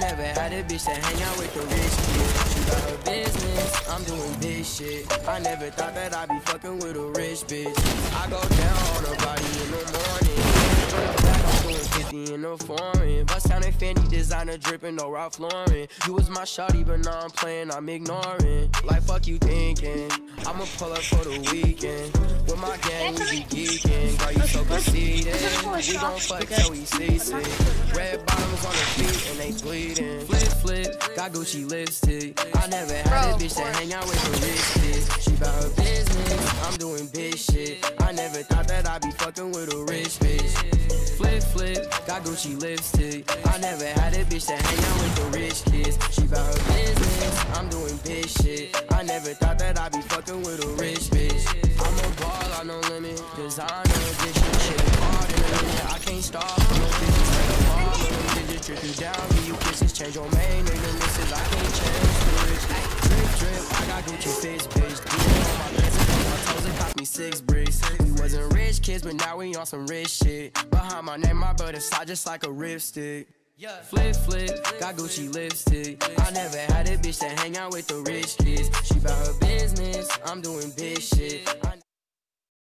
never had a bitch that hang out with the rich kids. She got her business, I'm doing big shit. I never thought that I'd be fucking with a rich bitch. I go down on her body in the morning. I'm doing 50 in the foreign. Bust down a Fendi designer dripping, no Ralph Lauren. You was my shawty, but now I'm playing, I'm ignoring. Like fuck you thinking, I'ma pull up for the weekend. With my gang, we be geeking. Girl, you so conceited. We gon' fuck till we seasick. Red bottoms on the feet and they bleeding. Flip, flip, got Gucci lipstick. I never had a bitch that hang out with rich bitch. She bout her business, I'm doing big shit. I never thought that I'd be fucking with a rich bitch. Flip, flip, got Gucci lipstick. I never had a bitch that hang out with the rich kids. She bout her business, I'm doing big shit. I never thought I know shit hard in a minute. I can't stop, no bitches like a ball, them digits drip you down, give you kisses, change your main nigga misses. I can't change the. Drip, drip, I got Gucci fits, bitch. It on my legs, and my toes, it cost me six bricks. We wasn't rich kids, but now we on some rich shit. Behind my name, my butt inside just like a ripstick. Flip, flip, got Gucci lipstick. I never had a bitch that hang out with the rich kids. She bout her business, I'm doing big shit.